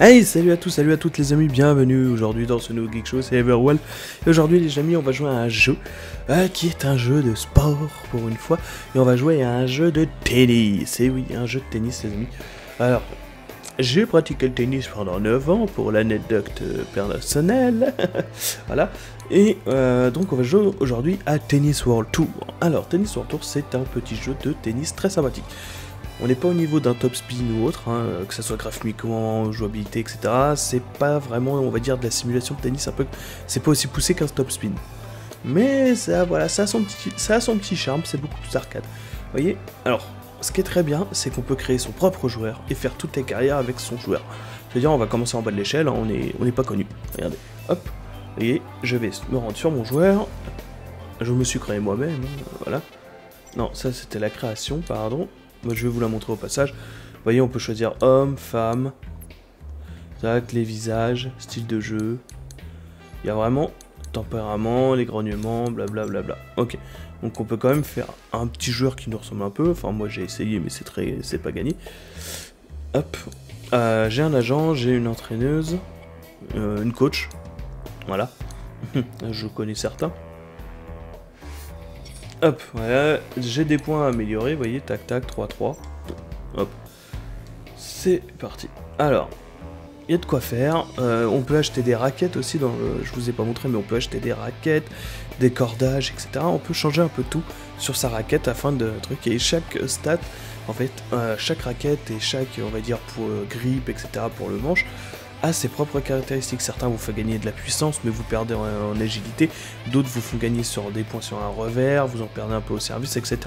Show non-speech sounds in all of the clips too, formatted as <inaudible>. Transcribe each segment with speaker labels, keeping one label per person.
Speaker 1: Hey, salut à tous, salut à toutes les amis, bienvenue aujourd'hui dans ce nouveau Geek Show, c'est Everwell. Et aujourd'hui les amis, on va jouer à un jeu euh, qui est un jeu de sport pour une fois. Et on va jouer à un jeu de tennis. Et oui, un jeu de tennis les amis. Alors, j'ai pratiqué le tennis pendant 9 ans pour l'anecdote personnelle. <laughs> voilà. Et euh, donc on va jouer aujourd'hui à Tennis World Tour. Alors, Tennis World Tour, c'est un petit jeu de tennis très sympathique. On n'est pas au niveau d'un top spin ou autre, hein, que ce soit graphiquement, jouabilité, etc. C'est pas vraiment, on va dire, de la simulation de tennis. C'est pas aussi poussé qu'un top spin. Mais ça, voilà, ça a son petit, ça a son petit charme, c'est beaucoup plus arcade. Vous voyez? Alors, ce qui est très bien, c'est qu'on peut créer son propre joueur et faire toutes les carrières avec son joueur. C'est-à-dire, on va commencer en bas de l'échelle, hein, on n'est on est pas connu. Regardez, hop, vous voyez, je vais me rendre sur mon joueur. Je me suis créé moi-même, hein, voilà. Non, ça c'était la création, pardon. Moi, je vais vous la montrer au passage. Vous voyez, on peut choisir homme, femme, tac, les visages, style de jeu. Il y a vraiment tempérament, les grognements, blablabla. Bla, bla. Ok, donc on peut quand même faire un petit joueur qui nous ressemble un peu. Enfin, moi j'ai essayé, mais c'est très, c'est pas gagné. Hop, euh, j'ai un agent, j'ai une entraîneuse, euh, une coach. Voilà, <laughs> je connais certains. Hop, voilà, j'ai des points à améliorer, vous voyez, tac tac, 3-3. Hop. C'est parti. Alors, il y a de quoi faire. Euh, on peut acheter des raquettes aussi, dans le... je vous ai pas montré, mais on peut acheter des raquettes, des cordages, etc. On peut changer un peu tout sur sa raquette afin de truc. Et chaque stat, en fait, euh, chaque raquette et chaque, on va dire, pour euh, grip, etc., pour le manche, a ses propres caractéristiques. Certains vous font gagner de la puissance, mais vous perdez en, agilité. D'autres vous font gagner sur des points sur un revers, vous en perdez un peu au service, etc.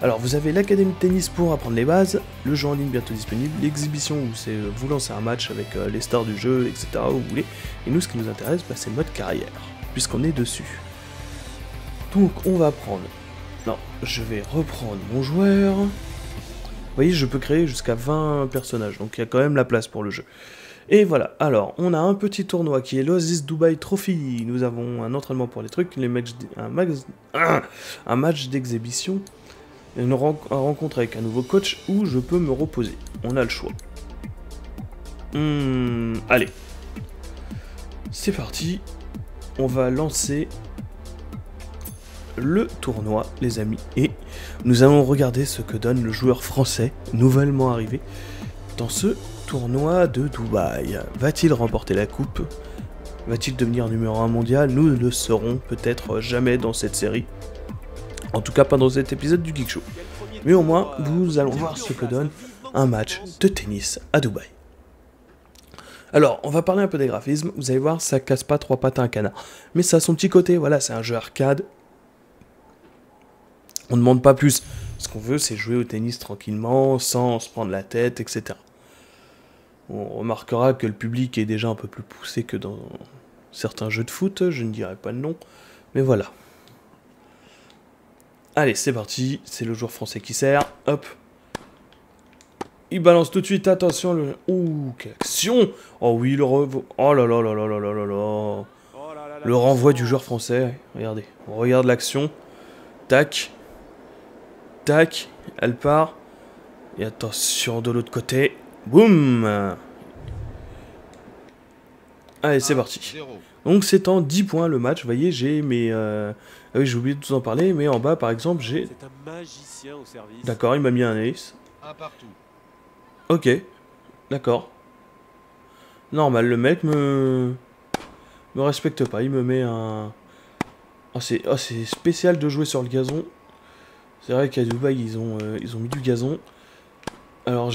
Speaker 1: Alors, vous avez l'académie de tennis pour apprendre les bases, le jeu en ligne bientôt disponible, l'exhibition où c'est vous lancez un match avec euh, les stars du jeu, etc. vous. Et nous, ce qui nous intéresse, bah, c'est le mode carrière, puisqu'on est dessus. Donc, on va prendre. Non, je vais reprendre mon joueur. Vous voyez, je peux créer jusqu'à 20 personnages, donc il y a quand même la place pour le jeu. Et voilà, alors, on a un petit tournoi qui est l'Oasis Dubai Trophy. Nous avons un entraînement pour les trucs, les un, un match d'exhibition, une rencontre avec un nouveau coach où je peux me reposer. On a le choix. Hmm, allez. C'est parti. On va lancer le tournoi, les amis. Et nous allons regarder ce que donne le joueur français, nouvellement arrivé, dans ce tournoi de Dubaï. Va-t-il remporter la coupe? Va-t-il devenir numéro 1 mondial? Nous ne le saurons peut-être jamais dans cette série. En tout cas pas dans cet épisode du Geek Show. Mais au moins, nous allons voir ce que donne un match de tennis à Dubaï. Alors, on va parler un peu des graphismes. Vous allez voir, ça casse pas trois pattes à un canard. Mais ça a son petit côté, voilà, c'est un jeu arcade. On ne demande pas plus. Ce qu'on veut, c'est jouer au tennis tranquillement, sans se prendre la tête, etc. On remarquera que le public est déjà un peu plus poussé que dans certains jeux de foot, je ne dirai pas le nom, mais voilà. Allez, c'est parti, c'est le joueur français qui sert, hop. Il balance tout de suite, attention, le... Ouh, quelle action Oh oui, le renvoi... Oh là là là là là là là là Le renvoi du joueur français, regardez, on regarde l'action. Tac. Tac, elle part. Et attention de l'autre côté. Boum Allez, c'est parti. Donc c'est en 10 points le match, vous voyez, j'ai mes... Euh... Ah oui, j'ai oublié de vous en parler, mais en bas, par exemple, j'ai... D'accord, il m'a mis un ace. Ok, d'accord. Normal, le mec me... me respecte pas, il me met un... Oh, c'est oh, spécial de jouer sur le gazon. C'est vrai qu'à Dubaï, ils ont, euh, ils ont mis du gazon. Alors,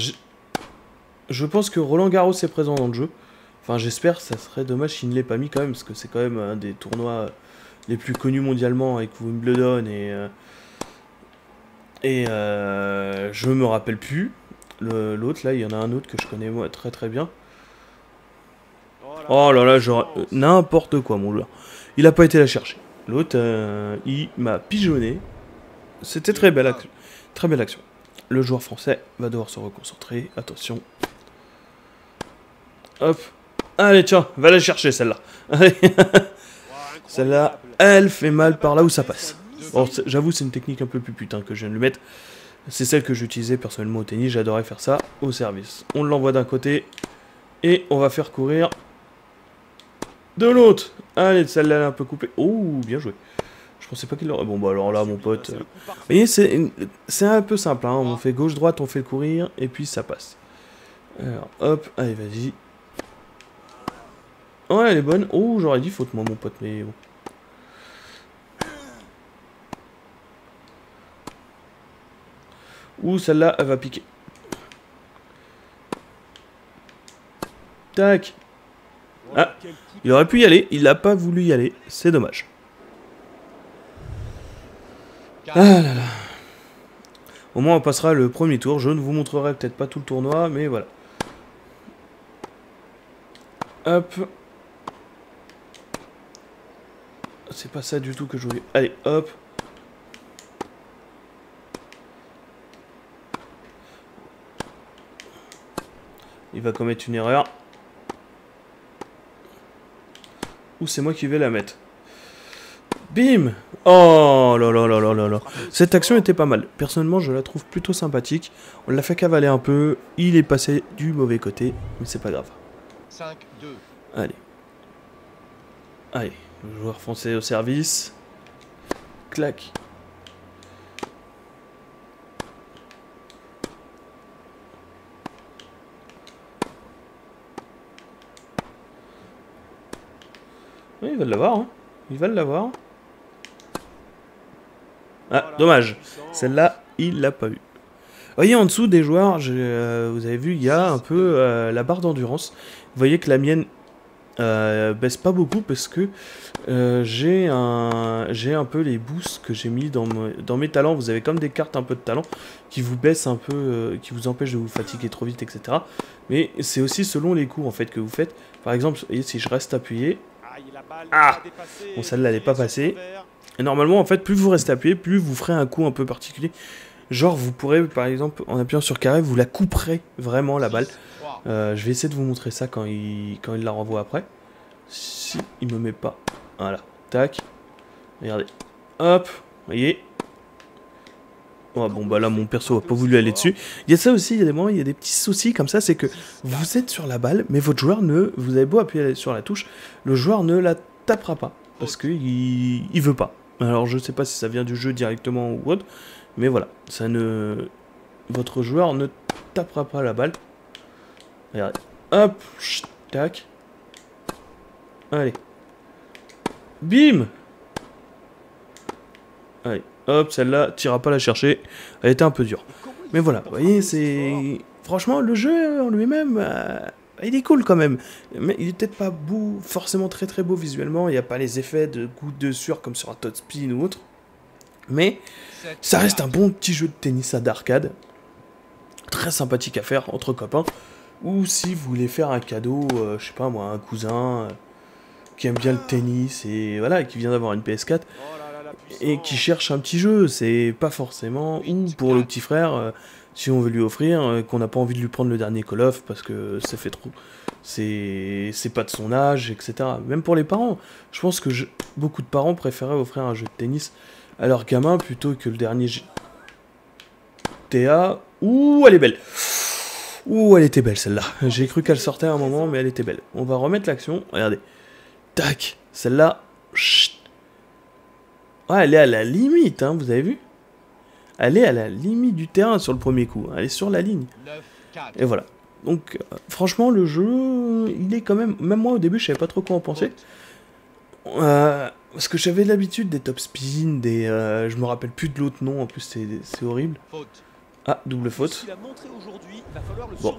Speaker 1: je pense que Roland Garros est présent dans le jeu. Enfin, j'espère, ça serait dommage s'il ne l'ait pas mis quand même, parce que c'est quand même un des tournois les plus connus mondialement avec Wimbledon et. Euh, et euh, je me rappelle plus. L'autre, là, il y en a un autre que je connais moi très très bien. Oh là là, genre. N'importe quoi, mon joueur. Il a pas été la chercher. L'autre, euh, il m'a pigeonné. C'était très belle. Très belle action. Le joueur français va devoir se reconcentrer. Attention. Hop. Allez, tiens, va la chercher celle-là. <laughs> celle-là, elle fait mal par là où ça passe. Bon, j'avoue, c'est une technique un peu plus putain que je viens de lui mettre. C'est celle que j'utilisais personnellement au tennis, j'adorais faire ça au service. On l'envoie d'un côté, Et on va faire courir de l'autre. Allez, celle-là, elle est un peu coupée. Oh, bien joué. Je pensais pas qu'il aurait... Bon, bah alors là, mon pote... euh, Vous voyez, c'est un peu simple. Hein. On fait gauche-droite, on fait courir, et puis ça passe. Alors, hop, allez, vas-y. Ouais, elle est bonne. Oh, j'aurais dit faute, moi, mon pote, mais bon. Ouh, celle-là, elle va piquer. Tac. Ah, il aurait pu y aller, il n'a pas voulu y aller. C'est dommage. Ah là là. Au moins, on passera le premier tour. Je ne vous montrerai peut-être pas tout le tournoi, mais voilà. Hop. C'est pas ça du tout que je voulais. Allez, hop. Il va commettre une erreur. Ou c'est moi qui vais la mettre. Bim Oh là là là là là là. Cette action était pas mal. Personnellement, je la trouve plutôt sympathique. On l'a fait cavaler un peu. Il est passé du mauvais côté, mais c'est pas grave.
Speaker 2: 5, 2.
Speaker 1: Allez. Allez. Le joueur français au service. Clac. Oui, il va l'avoir. Hein. Il va l'avoir. Ah, dommage. Celle-là, il l'a pas eu. Vous voyez en dessous des joueurs, je- euh, vous avez vu, il y a un peu euh, la barre d'endurance. Vous voyez que la mienne euh, baisse pas beaucoup parce que euh, j'ai un, j'ai un peu les boosts que j'ai mis dans, me- dans mes talents. Vous avez comme des cartes un peu de talent qui vous baissent un peu, euh, qui vous empêchent de vous fatiguer trop vite, etc. Mais c'est aussi selon les coups en fait que vous faites. Par exemple, voyez, si je reste appuyé, Ah Bon, celle-là, elle pas passée. Et normalement, en fait, plus vous restez appuyé, plus vous ferez un coup un peu particulier. Genre, vous pourrez, par exemple, en appuyant sur carré, vous la couperez vraiment la balle. Euh, je vais essayer de vous montrer ça quand il, quand il la renvoie après. Si il me met pas. Voilà. Tac. Regardez. Hop. voyez? Oh, bon, bah là, mon perso a pas voulu aller dessus. Il y a ça aussi, il y a des moments, il y a des petits soucis comme ça, c'est que vous êtes sur la balle, mais votre joueur ne. Vous avez beau appuyer sur la touche, le joueur ne la tapera pas. Parce qu'il il veut pas. Alors, je sais pas si ça vient du jeu directement ou autre, mais voilà. Ça ne. Votre joueur ne tapera pas la balle. Regardez. Hop, chut, tac. Allez. Bim Allez, hop, celle-là, tu iras pas la chercher. Elle était un peu dure. Mais voilà, vous voyez, c'est... Franchement, le jeu en lui-même, euh, il est cool quand même. Mais il est peut-être pas beau, forcément très très beau visuellement. Il n'y a pas les effets de gouttes de sueur comme sur un Todd Spin ou autre. Mais ça reste un bon petit jeu de tennis à d'arcade. Très sympathique à faire entre copains. Ou si vous voulez faire un cadeau, euh, je sais pas moi, un cousin euh, qui aime bien le tennis et voilà, qui vient d'avoir une PS4 et qui cherche un petit jeu. C'est pas forcément ou pour le petit frère, euh, si on veut lui offrir, euh, qu'on n'a pas envie de lui prendre le dernier Call of parce que ça fait trop. C'est pas de son âge, etc. Même pour les parents, je pense que beaucoup de parents préféraient offrir un jeu de tennis à leur gamin plutôt que le dernier GTA. Ouh, elle est belle. Ouh, elle était belle celle-là. J'ai cru qu'elle sortait à un moment, mais elle était belle. On va remettre l'action. Regardez. Tac. Celle-là. Ouais, elle est à la limite, hein, vous avez vu? Elle est à la limite du terrain sur le premier coup. Elle est sur la ligne.
Speaker 2: 9, 4.
Speaker 1: Et voilà. Donc, euh, franchement, le jeu, il est quand même. Même moi, au début, je savais pas trop quoi en penser. Euh, parce que j'avais l'habitude des top spin, des. euh, je me rappelle plus de l'autre nom, en plus, c'est horrible. Ah, double faute. Bon.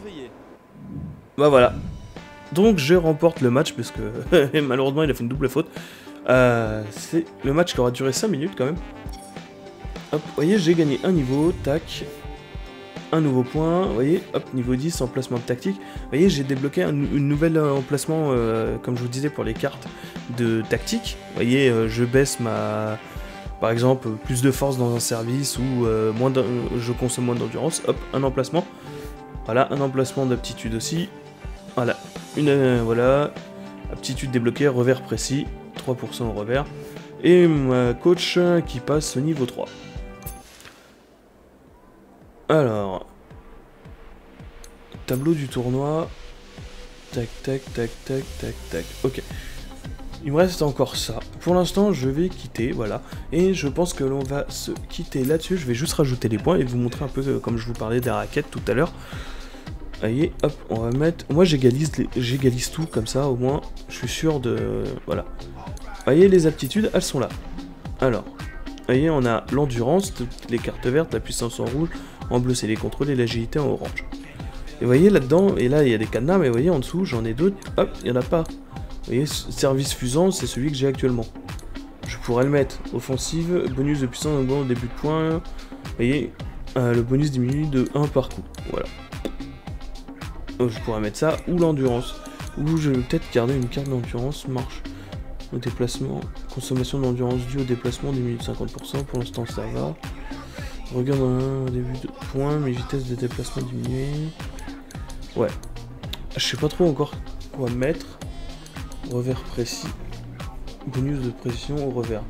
Speaker 1: Bah voilà. Donc je remporte le match parce que <laughs> malheureusement il a fait une double faute. Euh, c'est le match qui aura duré 5 minutes quand même. Hop, vous voyez, j'ai gagné un niveau, tac. Un nouveau point, vous voyez, hop, niveau 10, emplacement de tactique. Vous voyez, j'ai débloqué un, une nouvelle euh, emplacement, euh, comme je vous disais, pour les cartes de tactique. Vous voyez, euh, je baisse ma... Par exemple, plus de force dans un service ou moins je consomme moins d'endurance. Hop, un emplacement. Voilà, un emplacement d'aptitude aussi. Voilà, une voilà, aptitude débloquée, revers précis, 3% au revers. Et ma coach qui passe au niveau 3. Alors, tableau du tournoi. tac, tac, tac, tac, tac, tac. Ok. Il me reste encore ça. Pour l'instant, je vais quitter, voilà. Et je pense que l'on va se quitter là-dessus. Je vais juste rajouter les points et vous montrer un peu, euh, comme je vous parlais des raquettes tout à l'heure. Voyez, hop, on va mettre... Moi, j'égalise les... tout, comme ça, au moins, je suis sûr de... Voilà. Voyez, les aptitudes, elles sont là. Alors, voyez, on a l'endurance, toutes les cartes vertes, la puissance en rouge, en bleu, c'est les contrôles et l'agilité en orange. Et vous voyez, là-dedans, et là, il y a des cadenas, mais vous voyez, en dessous, j'en ai d'autres. Hop, il n'y en a pas. Vous voyez, service fusant, c'est celui que j'ai actuellement. Je pourrais le mettre. Offensive, bonus de puissance au début de point. Vous voyez, euh, le bonus diminue de 1 par coup. Voilà. Donc, je pourrais mettre ça, ou l'endurance. Ou je vais peut-être garder une carte d'endurance, marche. Déplacement, consommation d'endurance due au déplacement diminue de 50%, pour l'instant ça va. Regarde au début de point, mes vitesses de déplacement diminuées. Ouais. Je sais pas trop encore quoi mettre. Revers précis. Bonus de précision au revers.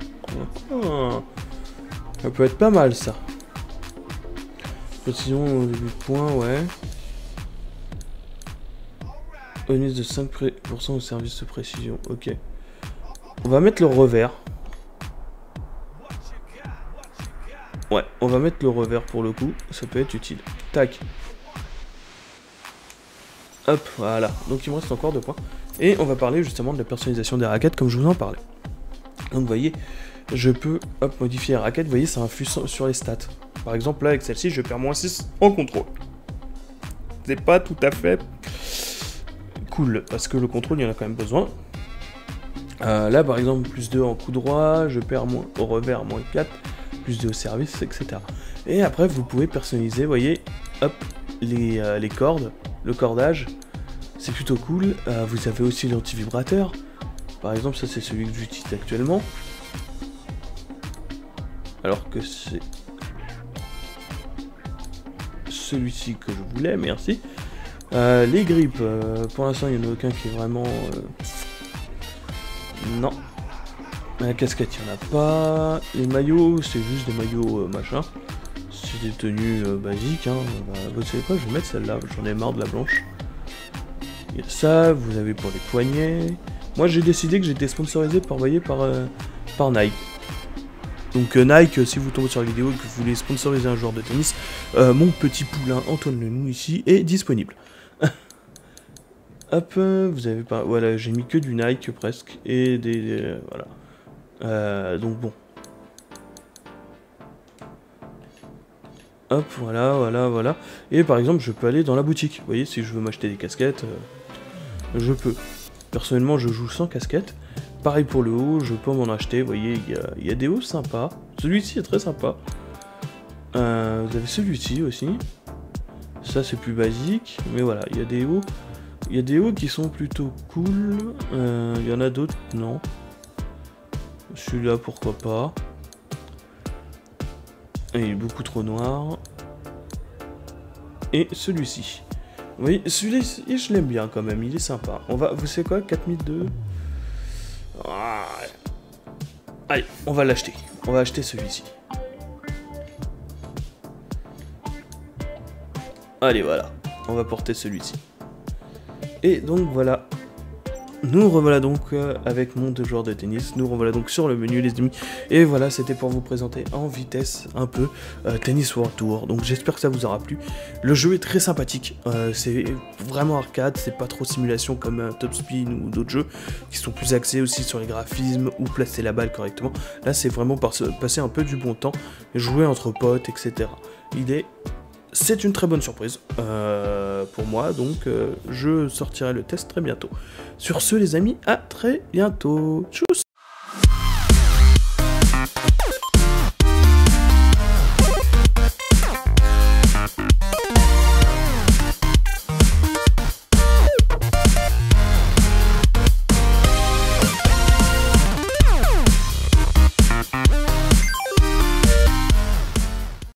Speaker 1: Ah. Ça peut être pas mal ça. Précision au début de point, ouais. Bonus de 5% au service de précision, ok. On va mettre le revers. Ouais, on va mettre le revers pour le coup, ça peut être utile. Tac. Hop, voilà. Donc il me reste encore deux points. Et on va parler justement de la personnalisation des raquettes comme je vous en parlais. Donc vous voyez, je peux modifier la raquette, vous voyez, ça influe sur les stats. Par exemple, là avec celle-ci, je perds moins 6 en contrôle. C'est pas tout à fait cool, parce que le contrôle, il y en a quand même besoin. Euh, là, par exemple, plus 2 en coup droit, je perds moins au revers, moins 4, plus 2 au service, etc. Et après, vous pouvez personnaliser, vous voyez, hop, les, euh, les cordes, le cordage, c'est plutôt cool. Euh, vous avez aussi l'anti-vibrateur. Par exemple, ça c'est celui que j'utilise actuellement. Alors que c'est celui-ci que je voulais, merci. Les grippes, pour l'instant il n'y en a aucun qui est vraiment... Non. La casquette, il n'y en a pas. Les maillots, c'est juste des maillots machin. C'est des tenues basiques. Hein. Bah, vous savez quoi, je vais mettre celle-là. J'en ai marre de la blanche. Il y a ça, vous avez pour les poignets. Moi j'ai décidé que j'étais sponsorisé par, par, par Nike. Donc Nike, si vous tombez sur la vidéo et que vous voulez sponsoriser un joueur de tennis, mon petit poulain Antoine Lenou ici est disponible. Hop, vous avez pas... Voilà, j'ai mis que du Nike presque, et des... voilà. donc bon. Hop, voilà, voilà, voilà. Et par exemple, je peux aller dans la boutique. Vous voyez, si je veux m'acheter des casquettes, je peux. Personnellement, je joue sans casquette. Pareil pour le haut, je peux m'en acheter. Vous voyez, il y, a des hauts sympas. Celui-ci est très sympa. Euh, vous avez celui-ci aussi. Ça, c'est plus basique. Mais voilà, il y a des hauts. Il y a des hauts qui sont plutôt cool. Euh, il y en a d'autres, non. Celui-là, pourquoi pas. il est beaucoup trop noir. Et celui-ci. Oui, celui-là, je l'aime bien quand même, il est sympa. On va, vous savez quoi, 4002 ah. Allez, on va l'acheter. On va acheter celui-ci. Allez, voilà. On va porter celui-ci. Et donc voilà, nous revoilà donc euh, avec mon deux joueurs de tennis, nous revoilà donc sur le menu les amis, et voilà c'était pour vous présenter en vitesse un peu euh, Tennis World Tour, donc j'espère que ça vous aura plu, le jeu est très sympathique, euh, c'est vraiment arcade, c'est pas trop simulation comme Top Spin ou d'autres jeux qui sont plus axés aussi sur les graphismes ou placer la balle correctement, là c'est vraiment passer un peu du bon temps, jouer entre potes etc. Il est c'est une très bonne surprise euh, pour moi, donc euh, je sortirai le test très bientôt. Sur ce les amis, à très bientôt. Tchuss